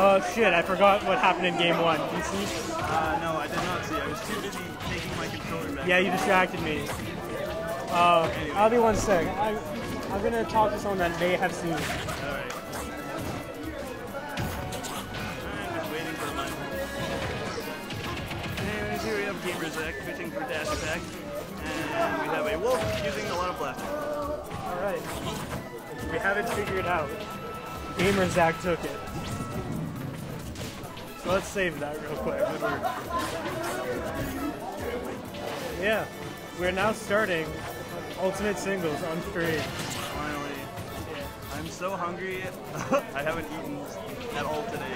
Oh shit, I forgot what happened in game one. You see? Uh, no, I did not see. I was too busy taking my controller back. Yeah, you distracted me. Uh, I'll be one sec. I, I'm gonna talk to someone that may have seen. Alright. Waiting for mine. Anyways, here we have Gamer Zach pitching for dash attack. And we have a wolf using a lot of blaster. Alright. We haven't figured out. Gamer Zach took it. So let's save that real quick. Yeah. We're now starting Ultimate Singles on stream. Finally. I'm so hungry. I haven't eaten at all today.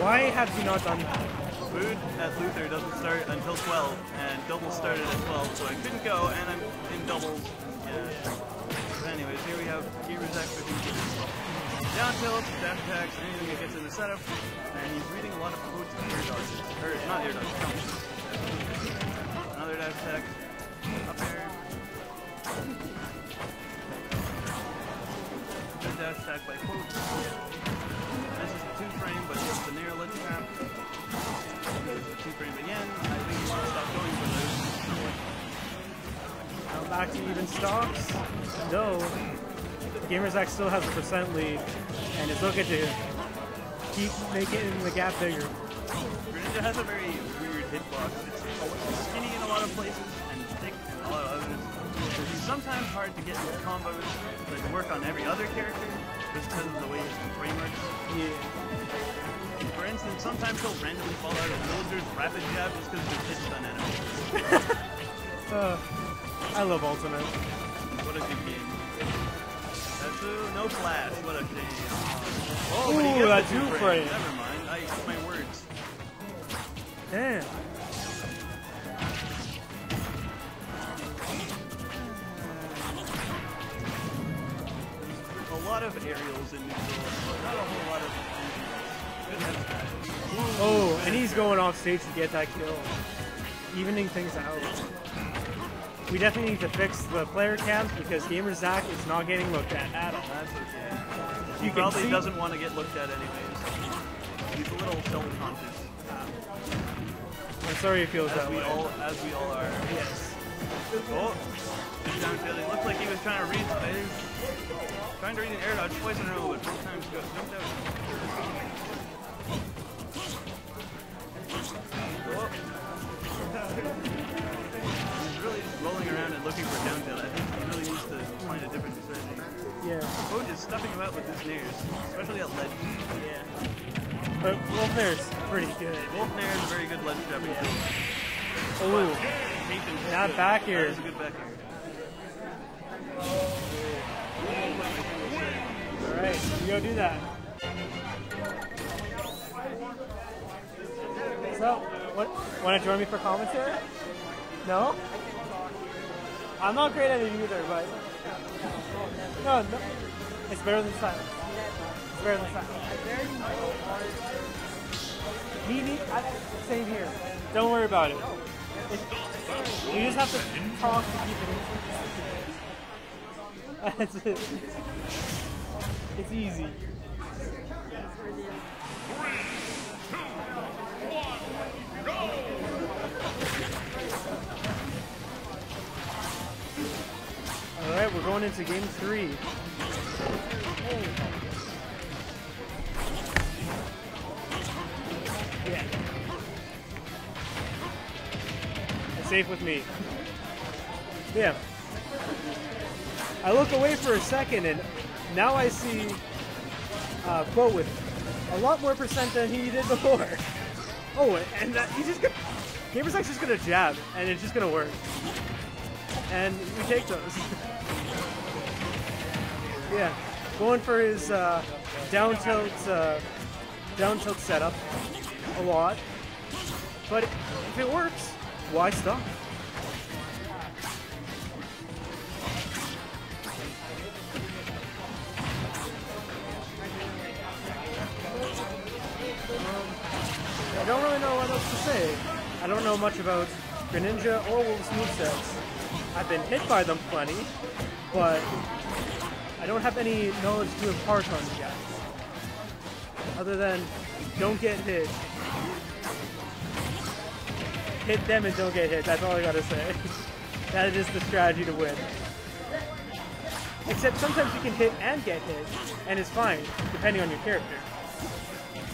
Why have you not done that? Food at Luther doesn't start until 12, and doubles started at 12, so I couldn't go, and I'm in doubles. Yeah. Anyways, here we have Gamer Zach for Down tilt, dash attacks, anything that gets in the setup, and he's reading a lot of quotes of air dodges. Or, not air dodges, counts. Another dash attack. Up there. Good dash attack by quote. This is a two frame, but it's the near ledge trap. There's the two frame again. I think he should stop going for those. Back to even stocks. No. Gamer's still has a percent lead and is looking to keep making the gap bigger. Greninja has a very weird hitbox. It's skinny in a lot of places and thick in a lot of others. It's sometimes hard to get combos that work on every other character just because of the way his frame works. Yeah. For instance, sometimes he'll randomly fall out of Villager's rapid jab just because they're pitched on enemies. Uh, I love Ultimate. What a good game. That's a, no flash, what a shame. Oh, but he Ooh, that two frame. frame. Never mind, I eat my words. Damn. A lot of aerials in neutral, but not a whole lot of head Oh, and he's going off stage to get that kill. Evening things out. We definitely need to fix the player cams because Gamer Zach is not getting looked at at all. That's okay. You He probably see- doesn't want to get looked at anyways. He's a little self-conscious, I'm sorry he feels as that we way. all as we all are. Yes. Oh, good down field. It looked like he was trying to read. Trying to read an air dodge twice in a row, but both times got jumped out. With especially at ledge. Yeah. But Wolfnair's pretty good. Wolf Nair is a very good ledge trap. Ooh. Patience is Not good. back That here. is a good back here. Alright, you go do that. So, what, want to join me for commentary? No? I'm not great at it either, but. No, no. It's better than silence. Me, me, same here. Don't worry about it. It- you just have to talk to keep That's it. It's easy. All right, we're going into game three. Safe with me. Yeah. I look away for a second and now I see uh, Quote with a lot more percent than he did before. Oh, and that, he's just gonna, just gonna jab and it's just gonna work. And we take those. yeah, going for his uh, down tilt, uh, down tilt setup a lot. But if it works, why stop? I don't really know what else to say. I don't know much about Greninja or Wolf's movesets. I've been hit by them plenty, but I don't have any knowledge to impart on you. Other than, don't get hit. Hit them and don't get hit. That's all I gotta say. that is the strategy to win. Except sometimes you can hit and get hit, and it's fine, depending on your character.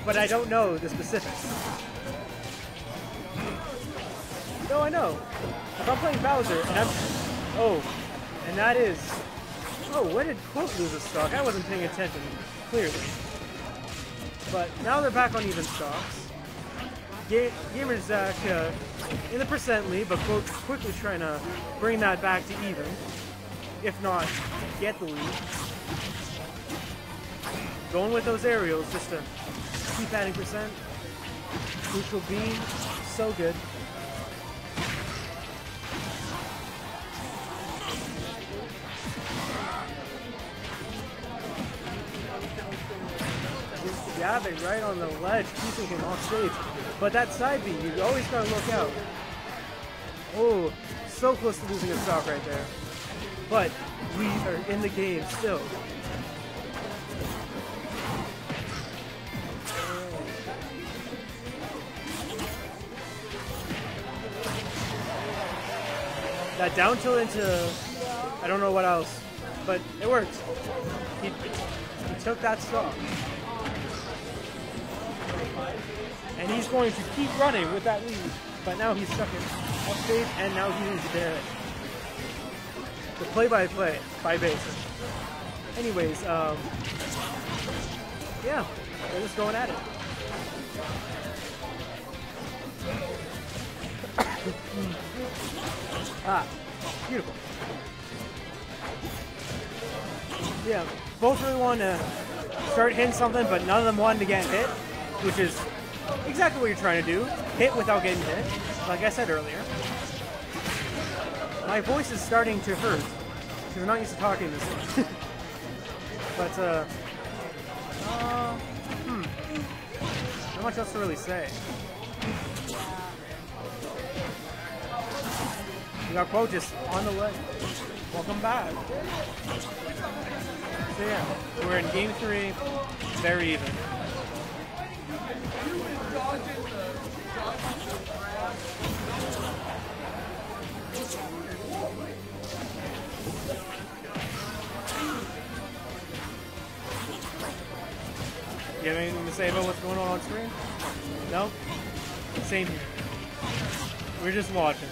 But I don't know the specifics. No, I know. If I'm playing Bowser, and I'm... Oh, and that is... Oh, when did Quote lose a stock? I wasn't paying attention, clearly. But now they're back on even stocks. Ga Gamer Zach uh, in the percent lead, but Quote quickly trying to bring that back to even. If not, get the lead. Going with those aerials just to keep adding percent. Crucial beam, so good. Yabbing right on the ledge, keeping him off stage. But that side beat, you always gotta look out. Oh, so close to losing a stock right there. But we are in the game still. That down tilt into I don't know what else, but it worked. He, he took that stock. And he's going to keep running with that lead, but now he's stuck in off stage, and now he needs to the play-by-play by Basin. Anyways, um, yeah, they're just going at it. ah, beautiful. Yeah, both really want to start hitting something, but none of them wanted to get hit, which is exactly what you're trying to do. Hit without getting hit, like I said earlier. My voice is starting to hurt, because I'm not used to talking this way. but, uh, uh, hmm, not much else to really say. We got Quote just on the way. Welcome back. So yeah, we're in game three, very even. You have anything to say about what's going on on screen? No? Same here. We're just watching.